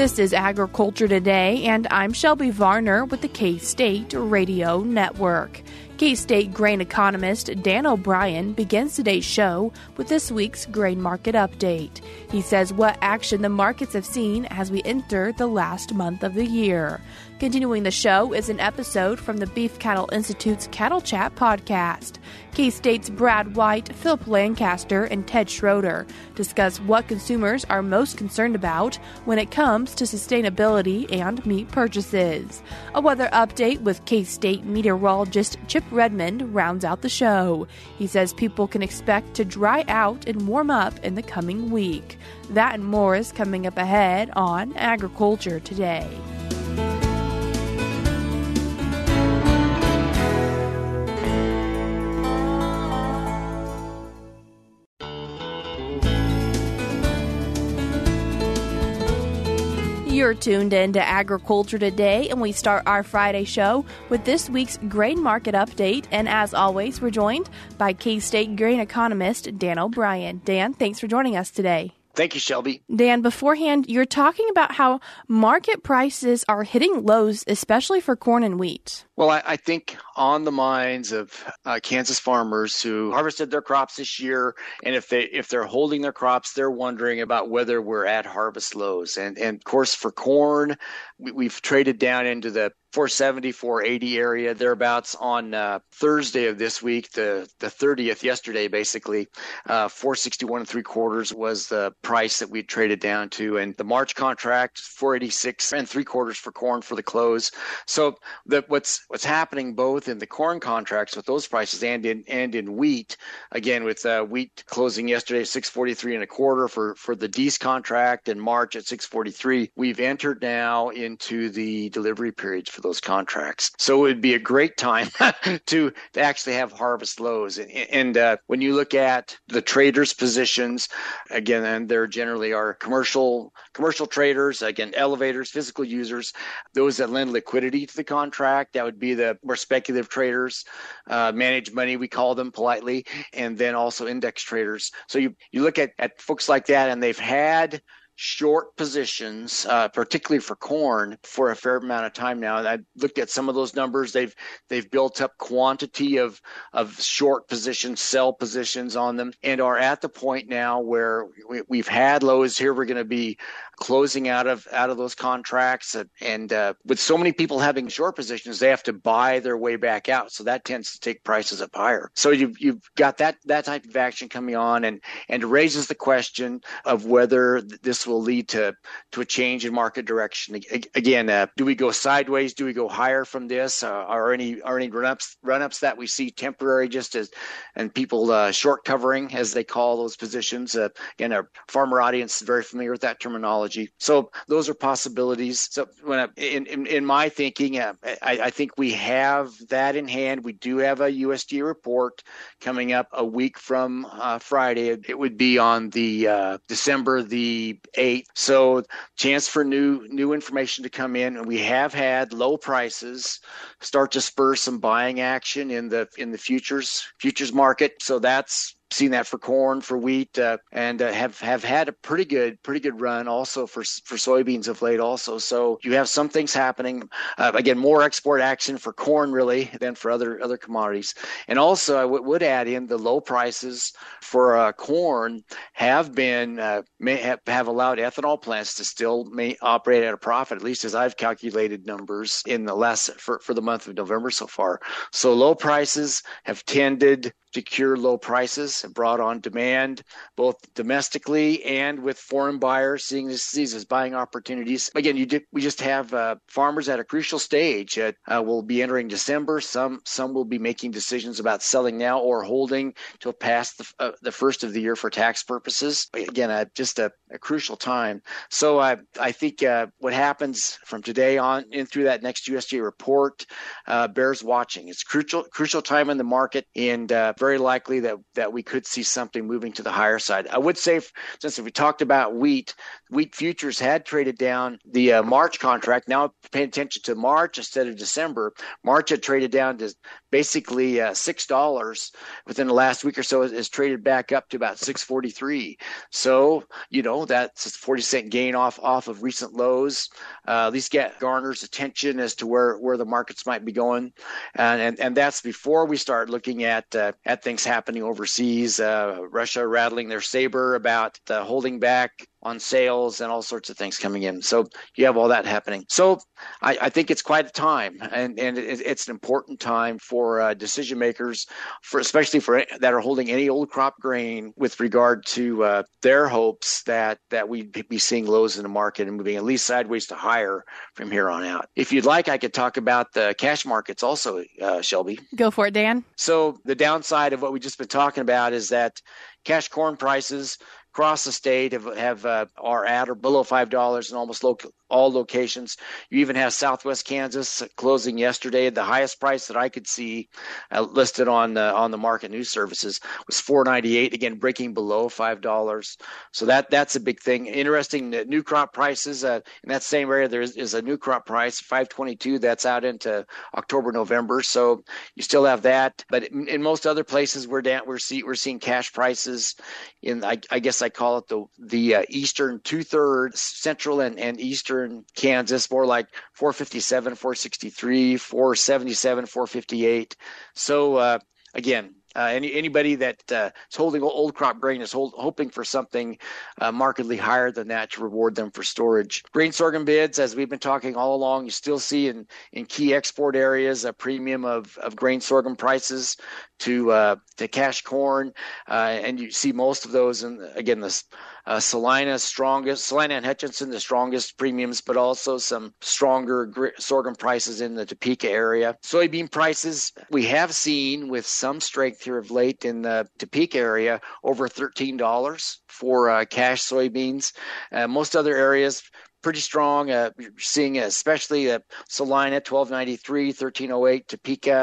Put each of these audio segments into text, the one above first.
This is Agriculture Today, and I'm Shelby Varner with the K State Radio Network. K State grain economist Dan O'Brien begins today's show with this week's grain market update. He says what action the markets have seen as we enter the last month of the year. Continuing the show is an episode from the Beef Cattle Institute's Cattle Chat podcast. K State's Brad White, Phillip Lancaster, and Ted Schroeder discuss what consumers are most concerned about when it comes to sustainability and meat purchases. A weather update with K State meteorologist Chip Redmond rounds out the show. He says people can expect to dry out and warm up in the coming week. That and more is coming up ahead on Agriculture Today. You're tuned in to Agriculture Today, and we start our Friday show with this week's grain market update. And as always, we're joined by K State grain economist Dan O'Brien. Dan, thanks for joining us today. Thank you, Shelby. Dan, beforehand, you're talking about how market prices are hitting lows, especially for corn and wheat. Well, I, I think on the minds of uh, Kansas farmers who harvested their crops this year, and if they if they're holding their crops, they're wondering about whether we're at harvest lows. And and of course, for corn, we, have traded down into the 470, 480 area thereabouts on uh, Thursday of this week, the the 30th, yesterday basically, uh, 461 and three quarters was the price that we traded down to, and the March contract 486 and three quarters for corn for the close. So what's what's happening both in the corn contracts with those prices and in and in wheat, again with uh, wheat closing yesterday 643 and a quarter for for the Dees contract in March at 643. We've entered now into the delivery periods for those contracts. So it would be a great time to, to actually have harvest lows. And, and uh, when you look at the traders' positions, again, and there generally are commercial commercial traders, again, elevators, physical users, those that lend liquidity to the contract. That would be the more speculative traders, uh, manage money, we call them politely, and then also index traders. So you you look at at folks like that, and they've had short positions, uh, particularly for corn, for a fair amount of time now. I looked at some of those numbers. They've they've built up quantity of of short positions, sell positions on them, and are at the point now where we, have had lows. Here we're going to be closing out of out of those contracts, and, uh, with so many people having short positions, they have to buy their way back out. So that tends to take prices up higher. So you've you've got that that type of action coming on, and and raises the question of whether this will lead to to a change in market direction. Again, uh, do we go sideways? Do we go higher from this? Uh, are any are any run ups run ups that we see temporary, just as and people uh, short covering as they call those positions? Uh, again, our farmer audience is very familiar with that terminology. So those are possibilities. So when I, in, in, in my thinking, uh, I, I think we have that in hand. We do have a USDA report coming up a week from uh, Friday. It would be on the uh, December the 8th. So chance for new new information to come in. And we have had low prices start to spur some buying action in the in the futures futures market. So that's seen that for corn, for wheat, uh, and uh, have have had a pretty good pretty good run also for for soybeans of late also. So you have some things happening. Uh, again, more export action for corn really than for other other commodities. And also, I w- would add in the low prices for uh, corn have been uh, may have, have allowed ethanol plants to still may operate at a profit, at least as I've calculated numbers in the last for for the month of November so far. So low prices have tended to cure low prices brought on demand both domestically and with foreign buyers seeing this as buying opportunities. Again, you did, we just have uh, farmers at a crucial stage. Uh, will be entering December. Some some will be making decisions about selling now or holding till past the, uh, the first of the year for tax purposes. Again, uh, just a, a, crucial time. So I I think uh, what happens from today on in through that next USDA report uh, bears watching. It's crucial crucial time in the market and very likely that that we could see something moving to the higher side. I would say, since we talked about wheat, wheat futures had traded down the uh, March contract. Now paying attention to March instead of December. March had traded down to basically uh, six dollars within the last week or so. Has traded back up to about six forty three. So you know that's a 40 cent gain off off of recent lows. Uh, at least get garners attention as to where where the markets might be going, and and, and that's before we start looking at uh, at things happening overseas. Uh, Russia rattling their saber about uh, holding back on sales and all sorts of things coming in. So you have all that happening. So I, I think it's quite a time, and and it, it's an important time for uh, decision makers, for especially for that are holding any old crop grain with regard to uh, their hopes that that we'd be seeing lows in the market and moving at least sideways to higher from here on out. If you'd like, I could talk about the cash markets also, uh, Shelby. Go for it, Dan. So the downside of what we've just been talking about is that cash corn prices across the state have, have uh, are at or below five dollars in almost local, all locations. You even have Southwest Kansas closing yesterday. The highest price that I could see uh, listed on the on the market news services was 4.98. Again, breaking below five dollars. So that that's a big thing. Interesting. New crop prices uh, in that same area there is, is a new crop price 5.22. That's out into October November. So you still have that. But in, in most other places we're down, we're see we're seeing cash prices in I, I guess I call it the the uh, eastern two thirds central and and eastern Kansas, more like 457, 463, 477, 458. So uh, again, uh, any, anybody that uh, is holding old crop grain is hold, hoping for something uh, markedly higher than that to reward them for storage. Grain sorghum bids, as we've been talking all along, you still see in, in key export areas a premium of, of grain sorghum prices to uh, to cash corn, uh, and you see most of those. And again, this uh, Salina strongest, Salina and Hutchinson the strongest premiums, but also some stronger gr- sorghum prices in the Topeka area. Soybean prices we have seen with some strength here of late in the Topeka area over thirteen dollars for uh, cash soybeans. Uh, most other areas pretty strong. Uh, you're seeing especially uh, Salina 1293, 1308, Topeka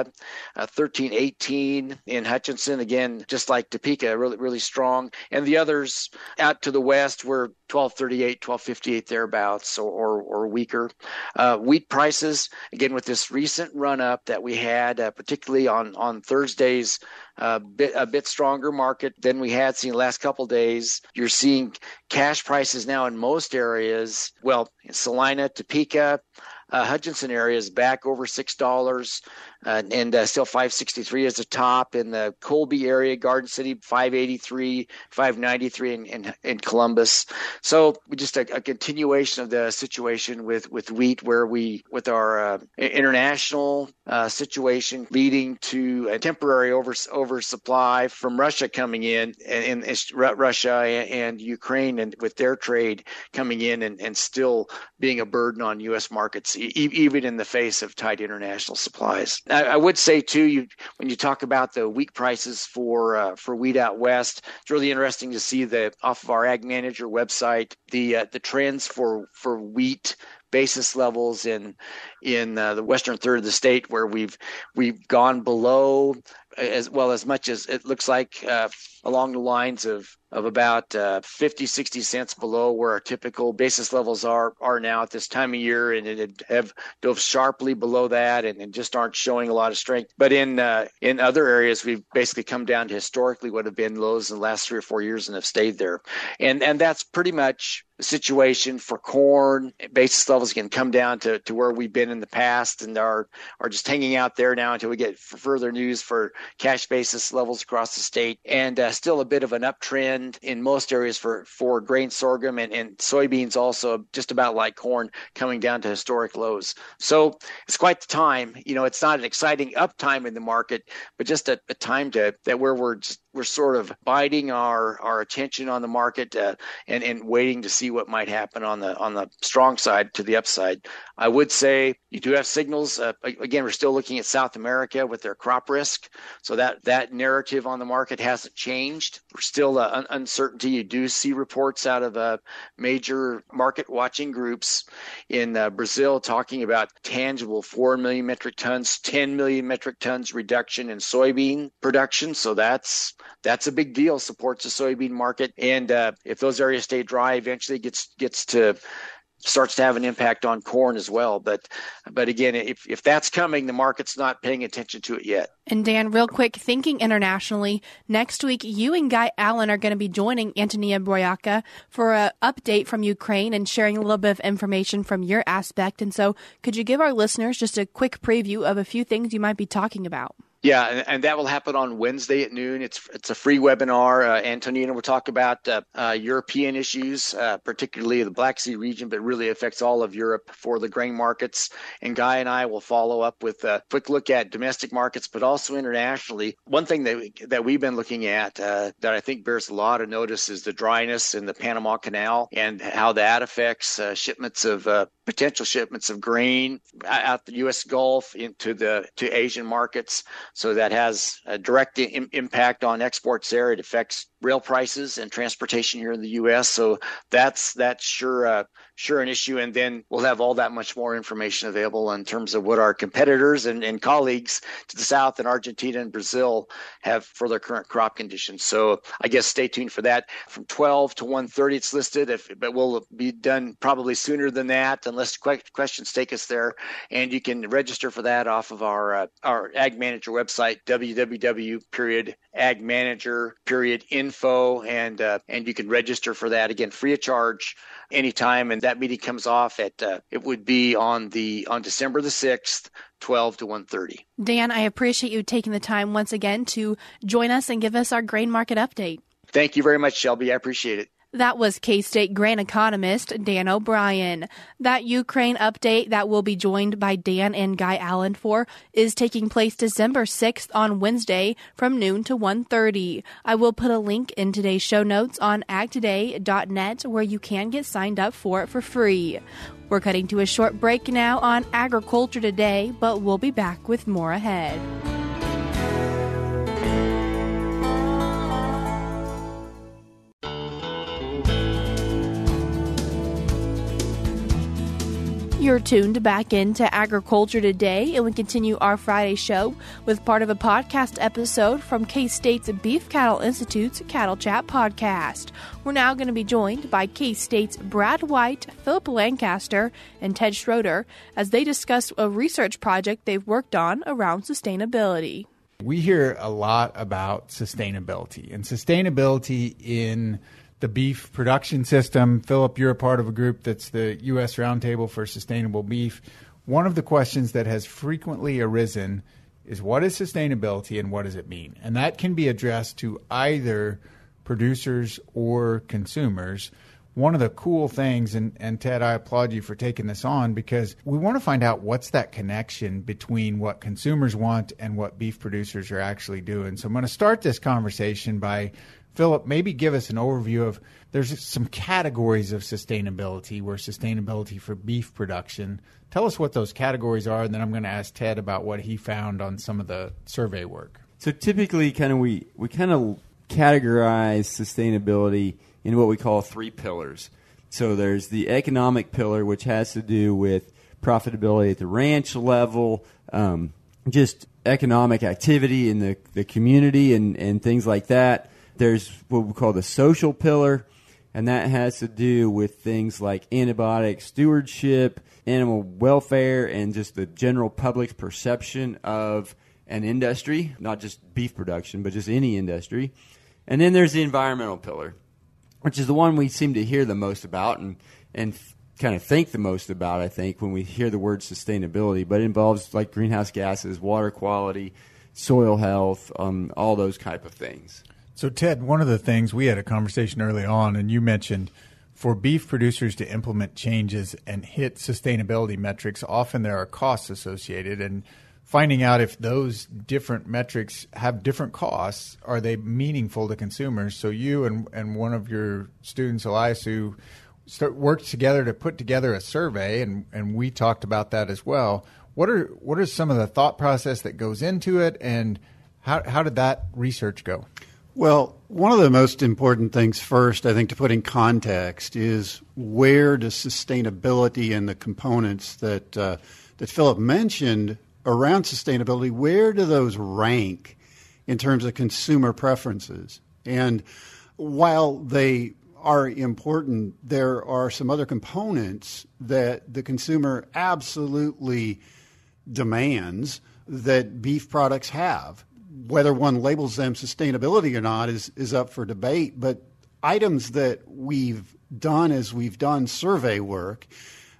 uh, 1318 in Hutchinson. Again, just like Topeka, really really strong. And the others out to the west were 1238, 1258 thereabouts, or or, or weaker. Uh, wheat prices again with this recent run up that we had, uh, particularly on on Thursdays a bit a bit stronger market than we had seen the last couple days. You're seeing cash prices now in most areas. Well, Salina, Topeka, uh, Hutchinson areas back over six dollars, uh, and uh, still 563 is the top. In the Colby area, Garden City 583, 593 in, in, in Columbus. So just a, a, continuation of the situation with with wheat, where we with our uh, international uh, situation leading to a temporary over oversupply from Russia coming in, and, and Russia and Ukraine, and with their trade coming in and, and still being a burden on U.S. markets e- even in the face of tight international supplies. I, I, would say too, you when you talk about the wheat prices for uh, for wheat out west, it's really interesting to see the off of our Ag Manager website the uh, the trends for for wheat basis levels in in uh, the western third of the state where we've we've gone below as well as much as it looks like uh, along the lines of of about uh, 50 60 cents below where our typical basis levels are are now at this time of year and it have dove sharply below that and, and just aren't showing a lot of strength. But in uh, in other areas we've basically come down to historically what have been lows in the last three or four years and have stayed there. And and that's pretty much situation for corn basis levels can come down to, to where we've been in the past and are are just hanging out there now until we get further news for cash basis levels across the state, and uh, still a bit of an uptrend in most areas for, for grain sorghum and, and soybeans, also just about like corn, coming down to historic lows. So it's quite the time. You know, it's not an exciting up time in the market, but just a, a time to that where we're just, we're sort of biding our our attention on the market uh, and and waiting to see what might happen on the on the strong side to the upside. I would say you do have signals. Uh, again, we're still looking at South America with their crop risk, so that that narrative on the market hasn't changed. We're still uh, un- uncertainty. You do see reports out of uh, major market watching groups in uh, Brazil talking about tangible four million metric tons, 10 million metric tons reduction in soybean production. So that's that's a big deal. Supports the soybean market, and uh, if those areas stay dry, eventually gets gets to starts to have an impact on corn as well. But but again, if if that's coming, the market's not paying attention to it yet. And Dan, real quick, thinking internationally, next week you and Guy Allen are going to be joining Antonina Broyaka for an update from Ukraine and sharing a little bit of information from your aspect. And so, could you give our listeners just a quick preview of a few things you might be talking about? Yeah, and, and, that will happen on Wednesday at noon. It's it's a free webinar. Uh, Antonina will talk about uh, uh, European issues, uh, particularly the Black Sea region, but really affects all of Europe for the grain markets. And Guy and I will follow up with a quick look at domestic markets, but also internationally. One thing that we, that we've been looking at uh, that I think bears a lot of notice is the dryness in the Panama Canal and how that affects uh, shipments of potential shipments of grain out the U.S. Gulf into the to Asian markets. So that has a direct Im- impact on exports there. It affects rail prices and transportation here in the U.S. So that's that's sure uh, sure an issue. And then we'll have all that much more information available in terms of what our competitors and, and colleagues to the south in Argentina and Brazil have for their current crop conditions. So I guess stay tuned for that. From 12 to 1:30, it's listed, if, but we'll be done probably sooner than that, unless questions take us there. And you can register for that off of our uh, our Ag Manager website, www. Info, and uh, and you can register for that again free of charge anytime. And that meeting comes off at uh, it would be on the on December the sixth. 12 to 1.30 dan i appreciate you taking the time once again to join us and give us our grain market update thank you very much shelby i appreciate it that was K State grain economist Dan O'Brien. That Ukraine update that we'll be joined by Dan and Guy Allen for is taking place December 6th on Wednesday from noon to 1.30. I will put a link in today's show notes on agtoday.net where you can get signed up for it for free. We're cutting to a short break now on Agriculture Today, but we'll be back with more ahead. You're tuned back into Agriculture Today, and we continue our Friday show with part of a podcast episode from K State's Beef Cattle Institute's Cattle Chat podcast. We're now going to be joined by K State's Brad White, Phillip Lancaster, and Ted Schroeder as they discuss a research project they've worked on around sustainability. We hear a lot about sustainability and sustainability in the beef production system. Phillip, you're a part of a group that's the U.S. Roundtable for Sustainable Beef. One of the questions that has frequently arisen is what is sustainability and what does it mean? And that can be addressed to either producers or consumers. One of the cool things, and, and Ted, I applaud you for taking this on because we want to find out what's that connection between what consumers want and what beef producers are actually doing. So I'm going to start this conversation by Phillip, maybe give us an overview of there's some categories of sustainability where sustainability for beef production. Tell us what those categories are, and then I'm going to ask Ted about what he found on some of the survey work. So typically, kind of we we kind of categorize sustainability in what we call three pillars. So there's the economic pillar, which has to do with profitability at the ranch level, um, just economic activity in the, the community and, and things like that. There's what we call the social pillar, and that has to do with things like antibiotic stewardship, animal welfare, and just the general public's perception of an industry, not just beef production, but just any industry. And then there's the environmental pillar, which is the one we seem to hear the most about and, and kind of think the most about, I think, when we hear the word sustainability, but it involves like greenhouse gases, water quality, soil health, um, all those type of things. So, Ted, one of the things we had a conversation early on, and you mentioned for beef producers to implement changes and hit sustainability metrics, often there are costs associated. And finding out if those different metrics have different costs, are they meaningful to consumers? So, you and, and one of your students, Elias, start, worked together to put together a survey, and, and we talked about that as well. What are, what are some of the thought process that goes into it, and how, how did that research go? Well, one of the most important things first, I think, to put in context is where does sustainability and the components that uh, that Phillip mentioned around sustainability, where do those rank in terms of consumer preferences? And while they are important, there are some other components that the consumer absolutely demands that beef products have. Whether one labels them sustainability or not is, is up for debate, but items that we've done as we've done survey work,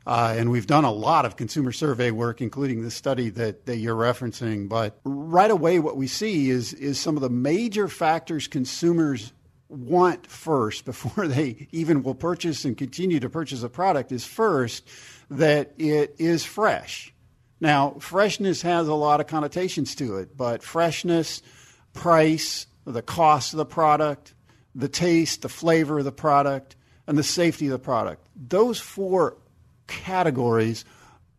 uh, and we've done a lot of consumer survey work, including the study that, that you're referencing. But right away, what we see is, is some of the major factors consumers want first before they even will purchase and continue to purchase a product is first that it is fresh. Now, freshness has a lot of connotations to it, but freshness, price, the cost of the product, the taste, the flavor of the product, and the safety of the product. Those four categories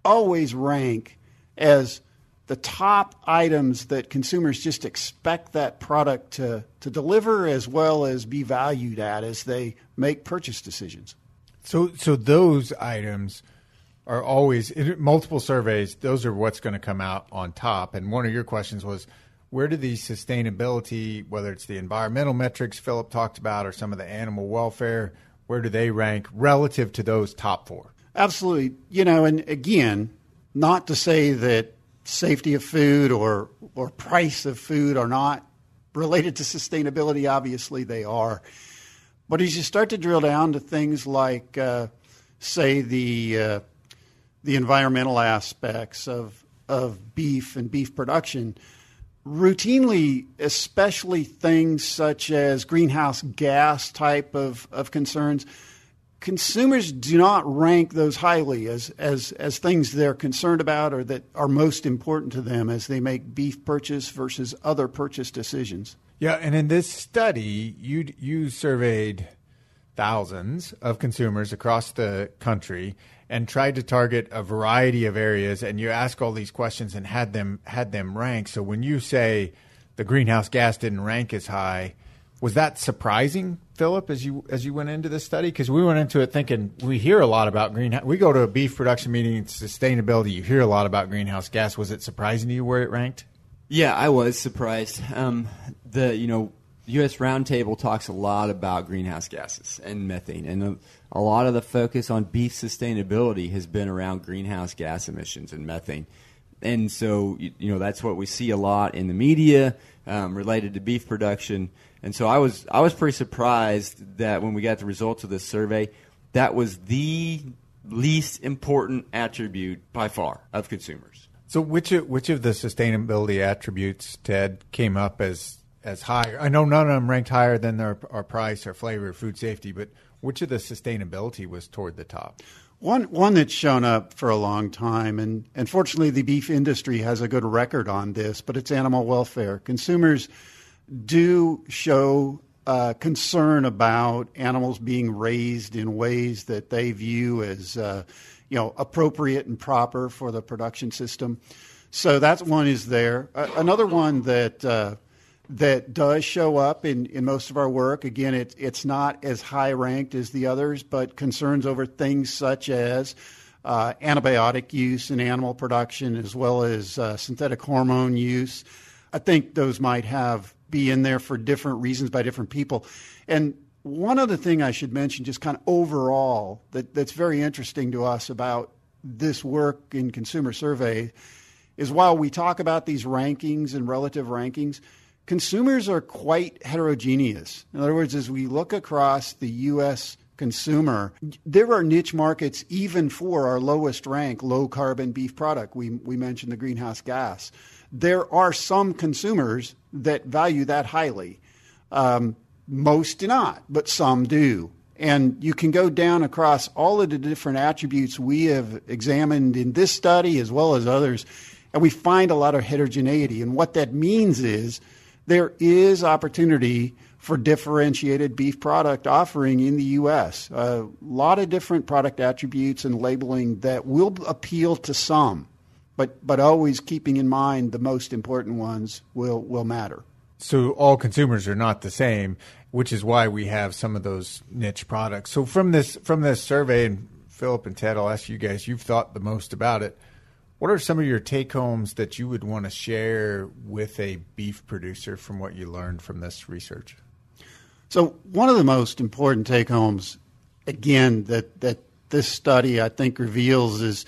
always rank as the top items that consumers just expect that product to, to deliver as well as be valued at as they make purchase decisions. So, so those items are always multiple surveys. Those are what's going to come out on top. And one of your questions was, where do these sustainability, whether it's the environmental metrics Phillip talked about or some of the animal welfare, where do they rank relative to those top four? Absolutely. You know, and again, not to say that safety of food or or price of food are not related to sustainability. Obviously, they are. But as you start to drill down to things like, uh, say, the uh, the environmental aspects of of beef and beef production, routinely, especially things such as greenhouse gas type of, of concerns, consumers do not rank those highly as, as, as things they're concerned about or that are most important to them as they make beef purchase versus other purchase decisions. Yeah, and in this study, you you surveyed thousands of consumers across the country and tried to target a variety of areas and you ask all these questions and had them had them rank. So when you say the greenhouse gas didn't rank as high, was that surprising, Phillip, as you as you went into this study? Because we went into it thinking we hear a lot about greenhouse. We go to a beef production meeting, sustainability. You hear a lot about greenhouse gas. Was it surprising to you where it ranked? Yeah, I was surprised. Um, the you know U.S. Roundtable talks a lot about greenhouse gases and methane, and a, a lot of the focus on beef sustainability has been around greenhouse gas emissions and methane. And so, you, you know, that's what we see a lot in the media um, related to beef production. And so I was I was pretty surprised that when we got the results of this survey, that was the least important attribute by far of consumers. So which of, which of the sustainability attributes, Ted, came up as as higher? I know none of them ranked higher than their our price or flavor or food safety, but which of the sustainability was toward the top? One one that's shown up for a long time, and, and fortunately the beef industry has a good record on this, but it's animal welfare. Consumers do show uh, concern about animals being raised in ways that they view as uh, you know appropriate and proper for the production system. So that's one is there. Uh, another one that uh, that does show up in, in most of our work. Again, it, it's not as high ranked as the others, but concerns over things such as uh, antibiotic use in animal production as well as uh, synthetic hormone use. I think those might have be in there for different reasons by different people. And one other thing I should mention, just kind of overall, that, that's very interesting to us about this work in consumer survey is while we talk about these rankings and relative rankings, consumers are quite heterogeneous. In other words, as we look across the U.S. consumer, there are niche markets even for our lowest rank low carbon beef product. We, we mentioned the greenhouse gas. There are some consumers that value that highly. Um, most do not, but some do. And you can go down across all of the different attributes we have examined in this study as well as others, and we find a lot of heterogeneity. And what that means is there is opportunity for differentiated beef product offering in the U.S. A lot of different product attributes and labeling that will appeal to some, but but always keeping in mind the most important ones will will matter. So all consumers are not the same, which is why we have some of those niche products. So from this from this survey, and Phillip and Ted, I'll ask you guys. You've thought the most about it. What are some of your take homes that you would want to share with a beef producer from what you learned from this research? So one of the most important take homes, again, that that this study I think reveals is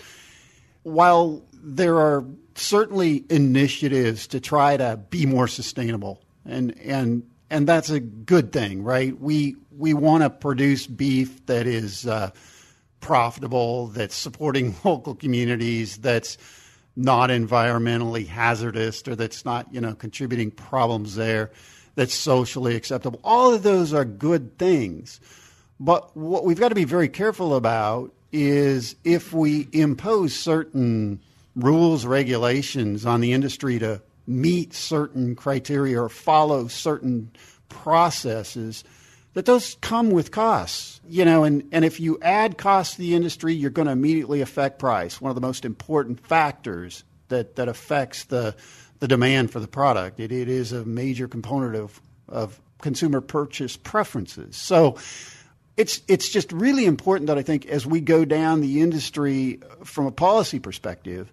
while there are certainly initiatives to try to be more sustainable, and and and that's a good thing, right? We we want to produce beef that is uh, profitable, that's supporting local communities, that's not environmentally hazardous, or that's not you know contributing problems there, that's socially acceptable. All of those are good things, but what we've got to be very careful about is if we impose certain rules, regulations on the industry to meet certain criteria or follow certain processes, that those come with costs. You know, and, and if you add costs to the industry, you're going to immediately affect price, one of the most important factors that, that affects the, the demand for the product. It, it is a major component of, of consumer purchase preferences. So it's it's just really important that I think as we go down the industry uh, from a policy perspective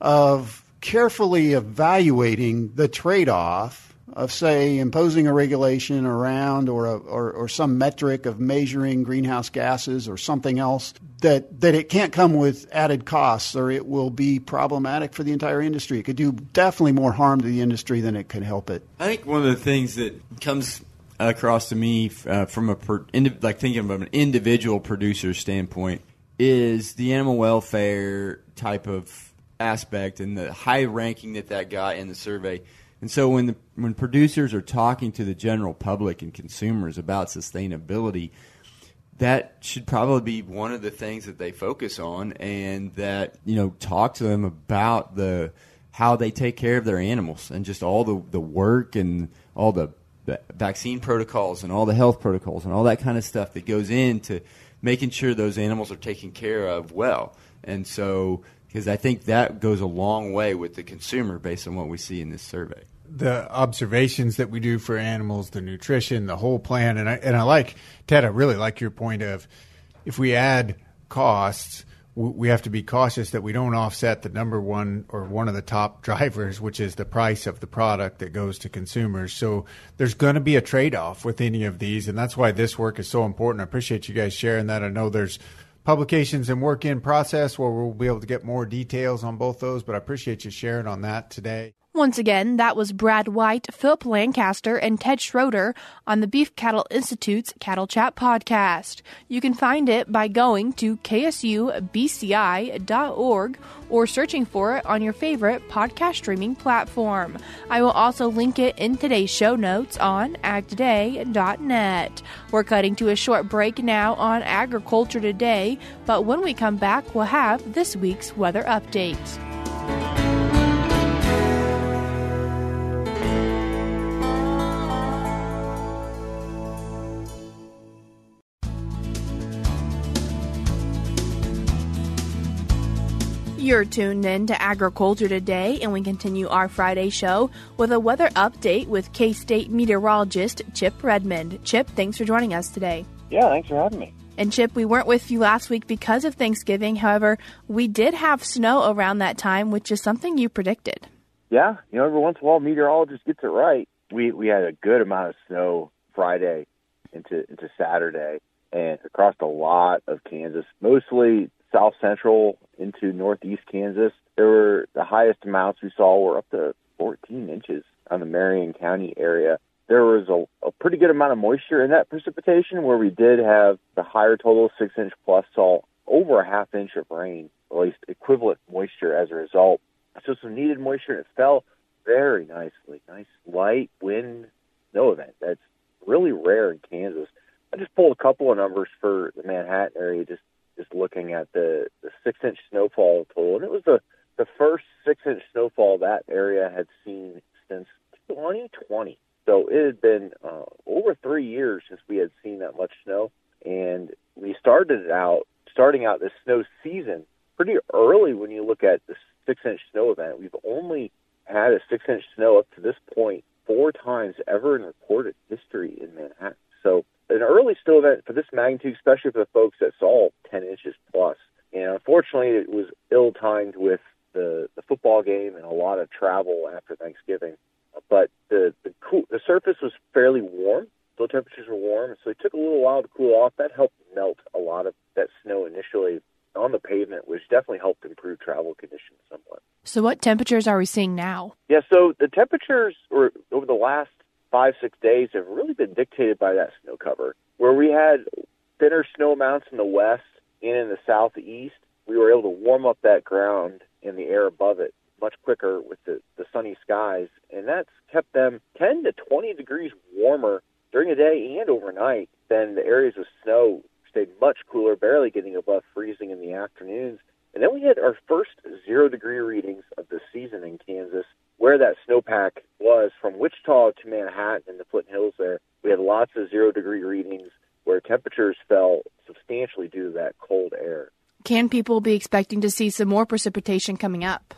of carefully evaluating the trade-off of say imposing a regulation around or, a, or or some metric of measuring greenhouse gases or something else that that it can't come with added costs or it will be problematic for the entire industry. It could do definitely more harm to the industry than it could help it. I think one of the things that comes across to me uh, from a per, like thinking from an individual producer standpoint is the animal welfare type of aspect and the high ranking that that got in the survey. And so when the, when producers are talking to the general public and consumers about sustainability, that should probably be one of the things that they focus on and that you know talk to them about the how they take care of their animals and just all the the work and all the vaccine protocols and all the health protocols and all that kind of stuff that goes into making sure those animals are taken care of well. And so, because I think that goes a long way with the consumer based on what we see in this survey. The observations that we do for animals, the nutrition, the whole plan, and I and I like Ted. I really like your point of if we add costs, we have to be cautious that we don't offset the number one or one of the top drivers, which is the price of the product that goes to consumers. So there's going to be a trade off with any of these. And that's why this work is so important. I appreciate you guys sharing that. I know there's publications and work in process where we'll be able to get more details on both those, but I appreciate you sharing on that today. Once again, that was Brad White, Phillip Lancaster, and Ted Schroeder on the Beef Cattle Institute's Cattle Chat podcast. You can find it by going to ksubci.org or searching for it on your favorite podcast streaming platform. I will also link it in today's show notes on agtoday.net. We're cutting to a short break now on Agriculture Today, but when we come back, we'll have this week's weather update. You're tuned in to Agriculture Today, and we continue our Friday show with a weather update with K State meteorologist Chip Redmond. Chip, thanks for joining us today. Yeah, thanks for having me. And Chip, we weren't with you last week because of Thanksgiving. However, we did have snow around that time, which is something you predicted. Yeah, you know, every once in a while, meteorologist gets it right. We we had a good amount of snow Friday into into Saturday, and across a lot of Kansas, mostly south central into northeast Kansas. There were the highest amounts we saw were up to 14 inches on the Marion County area. There was a, a pretty good amount of moisture in that precipitation where we did have the higher total six inch plus saw over a half inch of rain, at least equivalent moisture as a result. So some needed moisture and it fell very nicely. Nice light wind snow event. That's really rare in Kansas. I just pulled a couple of numbers for the Manhattan area just just looking at the, the six inch snowfall total, and it was the the first six inch snowfall that area had seen since 2020. So it had been uh, over three years since we had seen that much snow, and we started out starting out this snow season pretty early when you look at the six inch snow event. We've only had a six inch snow up to this point four times ever in recorded history in Manhattan. So an early snow event for this magnitude, especially for the folks that saw 10 inches plus. And unfortunately, it was ill timed with the, the football game and a lot of travel after Thanksgiving. But the the, cool, the surface was fairly warm, Still temperatures were warm, so it took a little while to cool off. That helped melt a lot of that snow initially on the pavement, which definitely helped improve travel conditions somewhat. So, what temperatures are we seeing now? Yeah, so the temperatures or over the last five, six days have really been dictated by that snow cover. Where we had thinner snow amounts in the west and in the southeast, we were able to warm up that ground and the air above it much quicker with the, the sunny skies, and that's kept them 10 to 20 degrees warmer during the day and overnight than the areas with snow stayed much cooler, barely getting above freezing in the afternoons. And then we had our first zero degree readings of the season in Kansas, where that snowpack was from Wichita to Manhattan in the Flint Hills there. We had lots of zero degree readings where temperatures fell substantially due to that cold air. Can people be expecting to see some more precipitation coming up?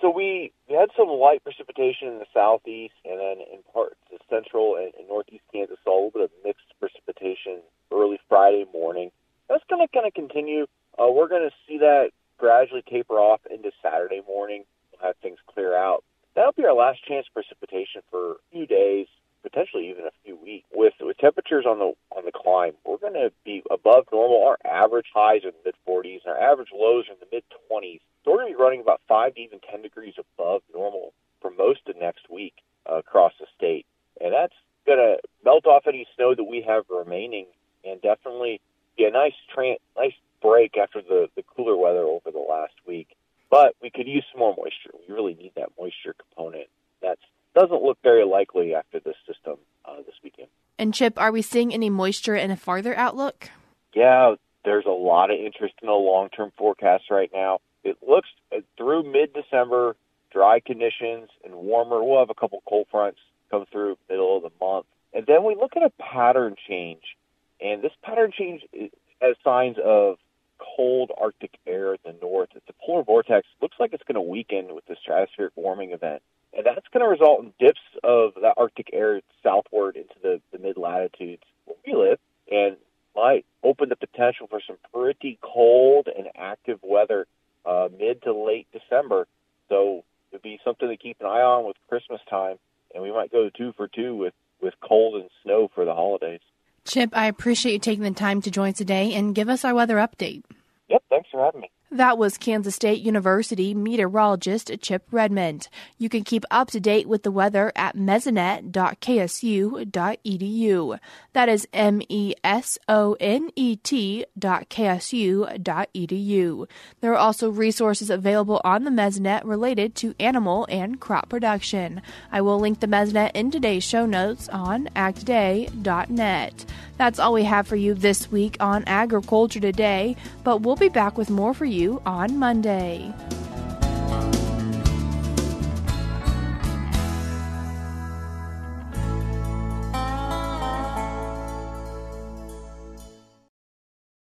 so we, we had some light precipitation in the southeast and then in parts of central and, and northeast Kansas, saw a little bit of mixed precipitation early Friday morning. That's going to kind of continue. Uh, we're going to see that gradually taper off into Saturday morning. We'll have things clear out. That'll be our last chance precipitation for a few days, potentially even a few weeks. With with temperatures on the on the climb, we're going to be above normal. Our average highs are in the mid 40s, and our average lows are in the mid 20s. So we're going to be running about five to even 10 degrees above normal for most of next week uh, across the state, and that's going to melt off any snow that we have remaining, and definitely be a nice tra- nice break after the the cooler weather over the last week. But we could use some more moisture. We really need that moisture component. That doesn't look very likely after this system uh, this weekend. And Chip, are we seeing any moisture in a farther outlook? Yeah, there's a lot of interest in the long-term forecast right now. It looks uh, through mid-December, dry conditions and warmer. We'll have a couple cold fronts come through middle of the month, and then we look at a pattern change, and this pattern change has signs of cold Arctic air in the north. It's a polar vortex. Looks like it's going to weaken with the stratospheric warming event. And that's going to result in dips of that Arctic air southward into the, the mid latitudes where we live and might open the potential for some pretty cold and active weather uh, mid to late December. So it'd be something to keep an eye on with Christmas time. And we might go two for two with, with cold and snow for the holidays. Chip, I appreciate you taking the time to join us today and give us our weather update. Yep, thanks for having me. That was Kansas State University meteorologist Chip Redmond. You can keep up to date with the weather at mesonet.ksu.edu. That is M E S O N E T dot KSU.edu. There are also resources available on the Mesonet related to animal and crop production. I will link the Mesonet in today's show notes on agtoday.net. That's all we have for you this week on Agriculture Today, but we'll be back with more for you on Monday.